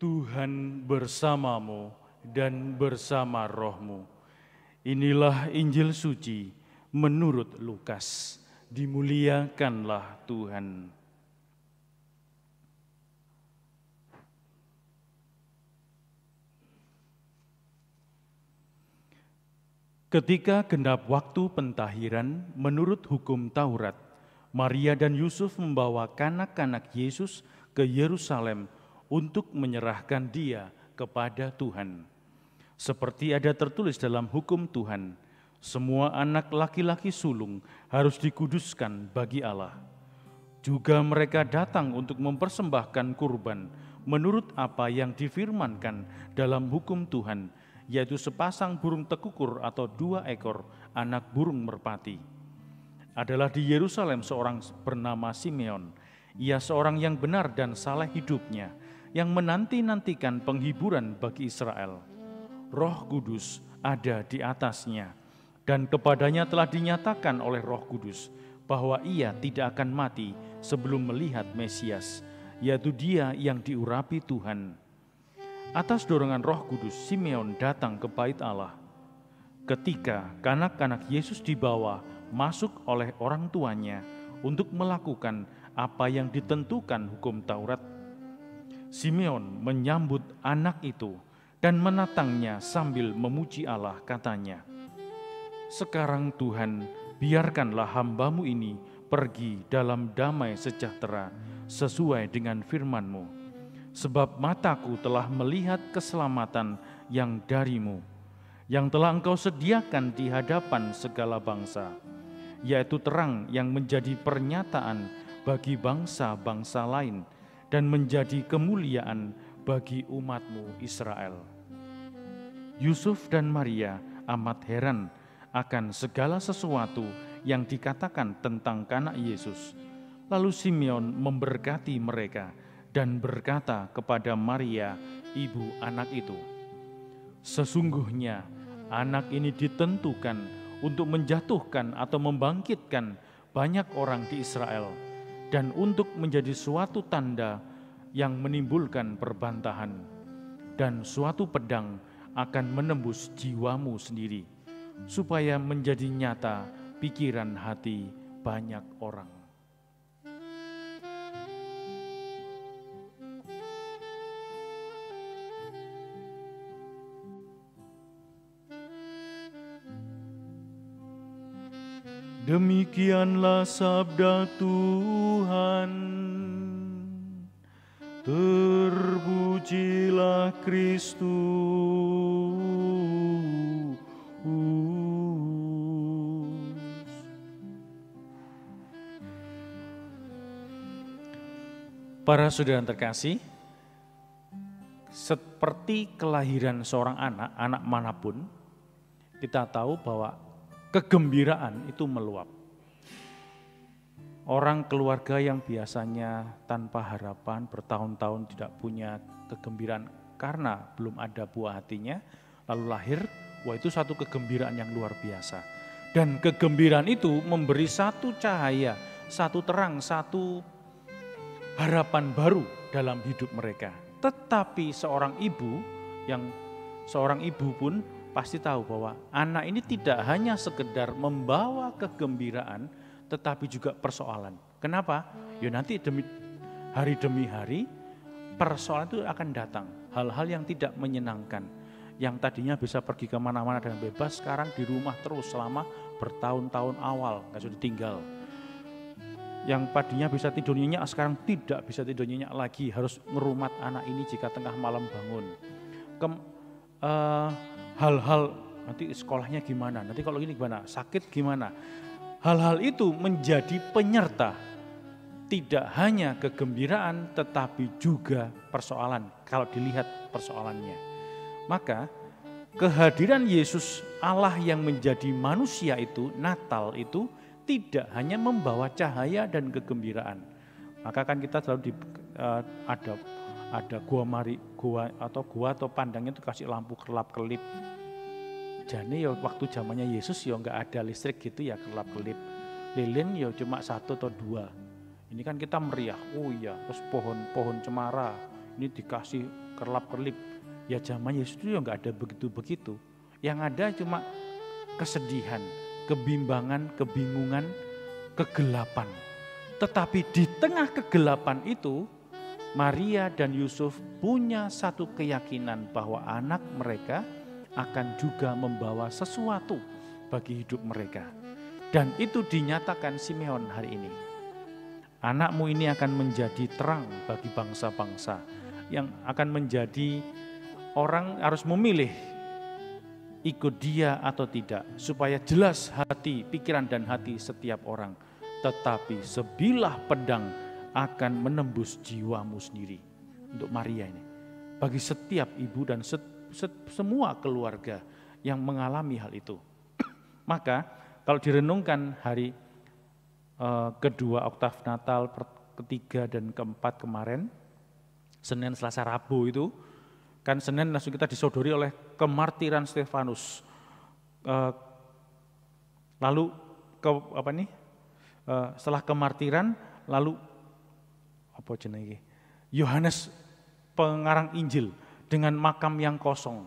Tuhan bersamamu dan bersama rohmu. Inilah Injil suci menurut Lukas. Dimuliakanlah Tuhan. Ketika genap waktu pentahiran menurut hukum Taurat, Maria dan Yusuf membawa kanak-kanak Yesus ke Yerusalem untuk menyerahkan dia kepada Tuhan. Seperti ada tertulis dalam hukum Tuhan, semua anak laki-laki sulung harus dikuduskan bagi Allah. Juga mereka datang untuk mempersembahkan kurban menurut apa yang difirmankan dalam hukum Tuhan, yaitu sepasang burung tekukur atau dua ekor anak burung merpati adalah di Yerusalem seorang bernama Simeon. Ia seorang yang benar dan saleh hidupnya, yang menanti-nantikan penghiburan bagi Israel. Roh Kudus ada di atasnya, dan kepadanya telah dinyatakan oleh Roh Kudus bahwa ia tidak akan mati sebelum melihat Mesias, yaitu Dia yang diurapi Tuhan. Atas dorongan Roh Kudus, Simeon datang ke Bait Allah. Ketika kanak-kanak Yesus dibawa masuk oleh orang tuanya untuk melakukan apa yang ditentukan hukum Taurat. Simeon menyambut anak itu dan menatangnya sambil memuji Allah katanya, Sekarang Tuhan, biarkanlah hambamu ini pergi dalam damai sejahtera sesuai dengan firman-Mu. Sebab mataku telah melihat keselamatan yang darimu, yang telah engkau sediakan di hadapan segala bangsa, yaitu terang yang menjadi pernyataan bagi bangsa-bangsa lain dan menjadi kemuliaan bagi umatmu Israel. Yusuf dan Maria amat heran akan segala sesuatu yang dikatakan tentang kanak Yesus. Lalu Simeon memberkati mereka dan berkata kepada Maria, ibu anak itu, Sesungguhnya anak ini ditentukan untuk menjatuhkan atau membangkitkan banyak orang di Israel dan untuk menjadi suatu tanda yang menimbulkan perbantahan dan suatu pedang akan menembus jiwamu sendiri supaya menjadi nyata pikiran hati banyak orang. Demikianlah sabda Tuhan. Terpujilah Kristus. Para saudara terkasih, seperti kelahiran seorang anak, anak mana pun, kita tahu bahwa kegembiraan itu meluap. Orang keluarga yang biasanya tanpa harapan bertahun-tahun tidak punya kegembiraan karena belum ada buah hatinya, lalu lahir, wah itu satu kegembiraan yang luar biasa. Dan kegembiraan itu memberi satu cahaya, satu terang, satu harapan baru dalam hidup mereka. Tetapi seorang ibu yang seorang ibu pun pasti tahu bahwa anak ini tidak hanya sekedar membawa kegembiraan, tetapi juga persoalan. Kenapa? Ya nanti demi hari demi hari persoalan itu akan datang. Hal-hal yang tidak menyenangkan. Yang tadinya bisa pergi ke mana-mana dengan bebas, sekarang di rumah terus selama bertahun-tahun awal, nggak sudah ditinggal. Yang tadinya bisa tidur nyenyak, sekarang tidak bisa tidur nyenyak lagi, harus merumat anak ini jika tengah malam bangun. Kem, uh, hal-hal nanti sekolahnya gimana, nanti kalau ini gimana, sakit gimana. Hal-hal itu menjadi penyerta tidak hanya kegembiraan tetapi juga persoalan kalau dilihat persoalannya. Maka kehadiran Yesus Allah yang menjadi manusia itu, Natal itu tidak hanya membawa cahaya dan kegembiraan. Maka kan kita selalu di, uh, ada ada gua mari gua atau gua atau pandangnya itu kasih lampu kelap kelip jane ya waktu zamannya Yesus ya nggak ada listrik gitu ya kelap kelip lilin ya cuma satu atau dua ini kan kita meriah oh iya terus pohon-pohon cemara ini dikasih kerlap-kerlip. Ya zaman Yesus itu ya nggak ada begitu-begitu. Yang ada cuma kesedihan, kebimbangan, kebingungan, kegelapan. Tetapi di tengah kegelapan itu, Maria dan Yusuf punya satu keyakinan bahwa anak mereka akan juga membawa sesuatu bagi hidup mereka. Dan itu dinyatakan Simeon hari ini. Anakmu ini akan menjadi terang bagi bangsa-bangsa yang akan menjadi orang harus memilih ikut dia atau tidak supaya jelas hati, pikiran dan hati setiap orang. Tetapi sebilah pedang akan menembus jiwamu sendiri untuk Maria ini. Bagi setiap ibu dan set, set, semua keluarga yang mengalami hal itu. Maka kalau direnungkan hari uh, kedua oktav Natal, ketiga dan keempat kemarin, Senin, Selasa, Rabu itu, kan Senin langsung kita disodori oleh kemartiran Stefanus. Uh, lalu ke apa nih? Uh, setelah kemartiran, lalu apa jenenge? Yohanes pengarang Injil dengan makam yang kosong,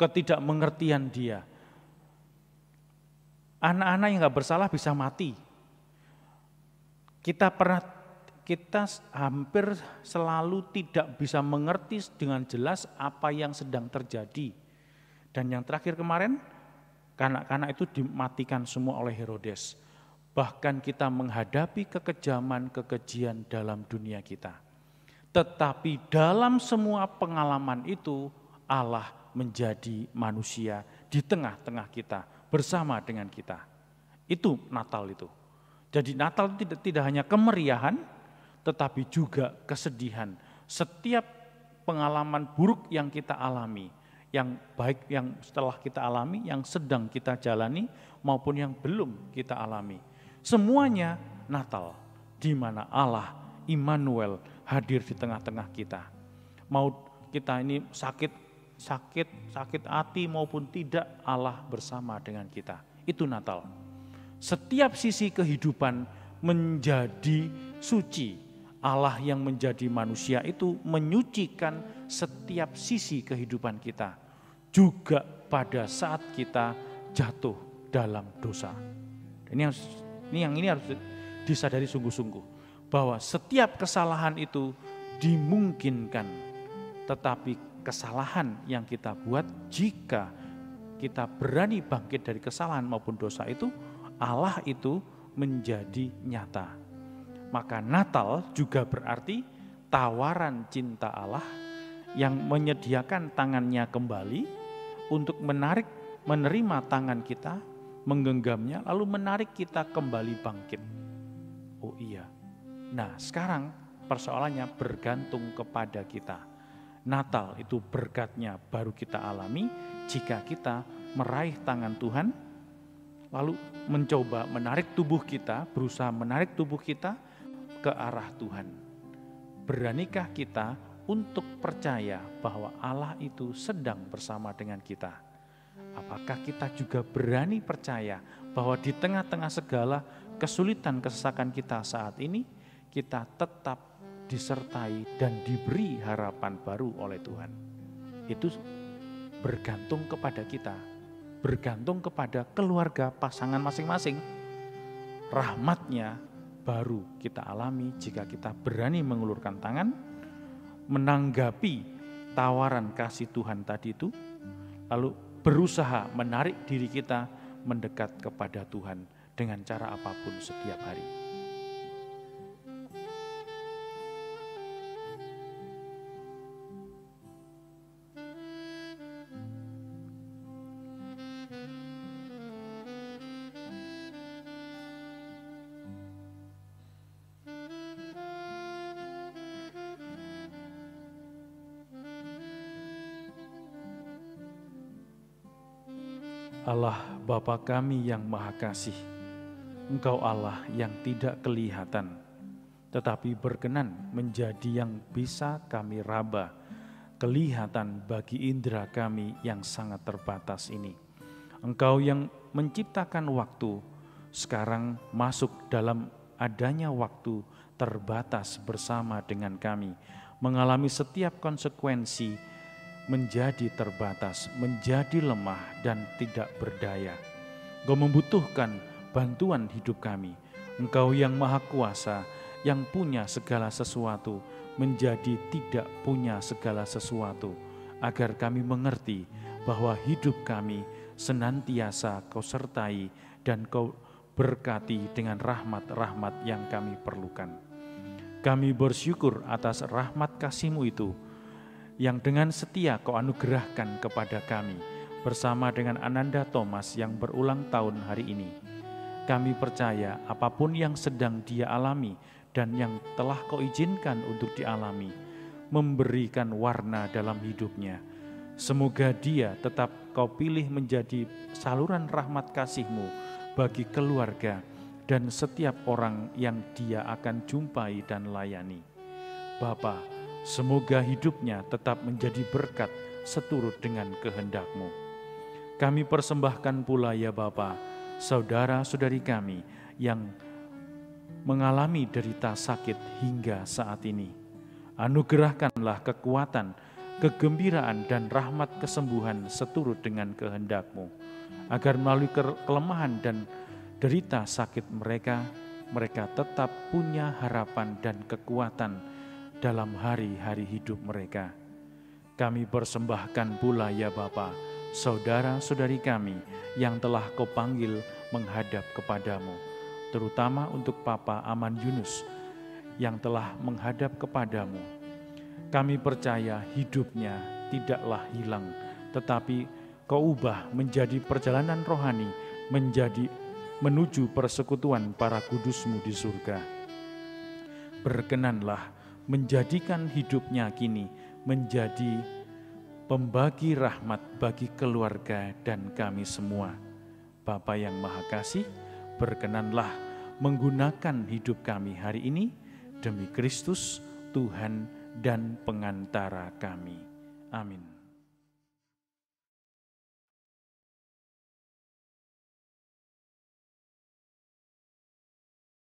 ketidakmengertian dia. Anak-anak yang nggak bersalah bisa mati, kita pernah kita hampir selalu tidak bisa mengerti dengan jelas apa yang sedang terjadi. Dan yang terakhir kemarin, kanak-kanak itu dimatikan semua oleh Herodes. Bahkan kita menghadapi kekejaman, kekejian dalam dunia kita. Tetapi dalam semua pengalaman itu, Allah menjadi manusia di tengah-tengah kita, bersama dengan kita. Itu Natal itu. Jadi Natal tidak, tidak hanya kemeriahan, tetapi juga kesedihan. Setiap pengalaman buruk yang kita alami, yang baik yang setelah kita alami, yang sedang kita jalani, maupun yang belum kita alami. Semuanya Natal, di mana Allah, Immanuel, hadir di tengah-tengah kita. Mau kita ini sakit, sakit, sakit hati maupun tidak, Allah bersama dengan kita. Itu Natal setiap sisi kehidupan menjadi suci. Allah yang menjadi manusia itu menyucikan setiap sisi kehidupan kita, juga pada saat kita jatuh dalam dosa. Ini yang ini yang ini harus disadari sungguh-sungguh bahwa setiap kesalahan itu dimungkinkan, tetapi kesalahan yang kita buat jika kita berani bangkit dari kesalahan maupun dosa itu Allah itu menjadi nyata. Maka Natal juga berarti tawaran cinta Allah yang menyediakan tangannya kembali untuk menarik menerima tangan kita, menggenggamnya lalu menarik kita kembali bangkit. Oh iya. Nah, sekarang persoalannya bergantung kepada kita. Natal itu berkatnya baru kita alami jika kita meraih tangan Tuhan lalu mencoba menarik tubuh kita, berusaha menarik tubuh kita ke arah Tuhan. Beranikah kita untuk percaya bahwa Allah itu sedang bersama dengan kita? Apakah kita juga berani percaya bahwa di tengah-tengah segala kesulitan kesesakan kita saat ini, kita tetap disertai dan diberi harapan baru oleh Tuhan? Itu bergantung kepada kita bergantung kepada keluarga pasangan masing-masing. Rahmatnya baru kita alami jika kita berani mengulurkan tangan, menanggapi tawaran kasih Tuhan tadi itu, lalu berusaha menarik diri kita mendekat kepada Tuhan dengan cara apa pun setiap hari. Allah Bapa kami yang Maha Kasih, Engkau Allah yang tidak kelihatan, tetapi berkenan menjadi yang bisa kami raba, kelihatan bagi indera kami yang sangat terbatas ini. Engkau yang menciptakan waktu, sekarang masuk dalam adanya waktu terbatas bersama dengan kami, mengalami setiap konsekuensi menjadi terbatas, menjadi lemah dan tidak berdaya. Engkau membutuhkan bantuan hidup kami. Engkau yang maha kuasa, yang punya segala sesuatu, menjadi tidak punya segala sesuatu, agar kami mengerti bahwa hidup kami senantiasa kau sertai dan kau berkati dengan rahmat-rahmat yang kami perlukan. Kami bersyukur atas rahmat kasih-Mu itu yang dengan setia kau anugerahkan kepada kami bersama dengan Ananda Thomas yang berulang tahun hari ini. Kami percaya apa pun yang sedang dia alami dan yang telah kau izinkan untuk dialami, memberikan warna dalam hidupnya. Semoga dia tetap kau pilih menjadi saluran rahmat kasih-Mu bagi keluarga, dan setiap orang yang dia akan jumpai dan layani. Bapa, semoga hidupnya tetap menjadi berkat seturut dengan kehendakmu. Kami persembahkan pula ya Bapa, saudara-saudari kami yang mengalami derita sakit hingga saat ini. Anugerahkanlah kekuatan, kegembiraan, dan rahmat kesembuhan seturut dengan kehendakmu, agar melalui kelemahan dan derita sakit mereka, mereka tetap punya harapan dan kekuatan dalam hari-hari hidup mereka. Kami persembahkan pula ya Bapa, saudara-saudari kami yang telah kau panggil menghadap kepadamu, terutama untuk Papa Aman Yunus yang telah menghadap kepadamu. Kami percaya hidupnya tidaklah hilang, tetapi kau ubah menjadi perjalanan rohani, menjadi menuju persekutuan para kudusmu di surga. Berkenanlah menjadikan hidupnya kini menjadi pembagi rahmat bagi keluarga dan kami semua. Bapa yang Maha Kasih, berkenanlah menggunakan hidup kami hari ini demi Kristus, Tuhan dan pengantara kami. Amin.